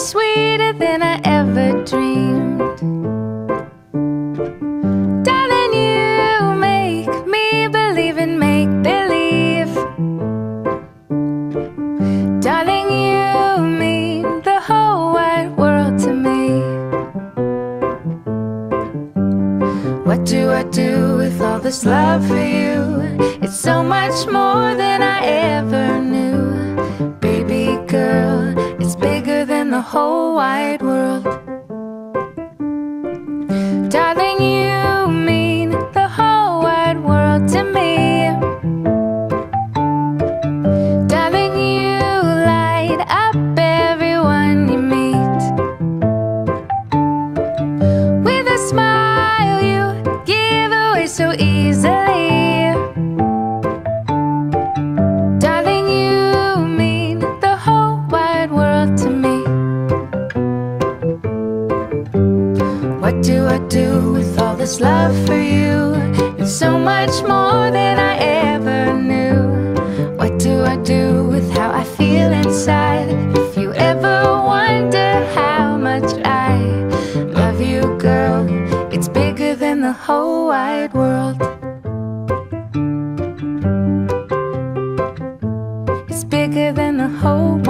sweeter than I ever dreamed. Darling, you make me believe in make believe. Darling, you mean the whole wide world to me. What do I do with all this love for you? It's so much more the whole wide world. Darling, you mean the whole wide world to me. Darling, you light up everyone you meet. With a smile, you give away so easily. What do I do with all this love for you? It's so much more than I ever knew. What do I do with how I feel inside? If you ever wonder how much I love you, girl, it's bigger than the whole wide world. It's bigger than the whole.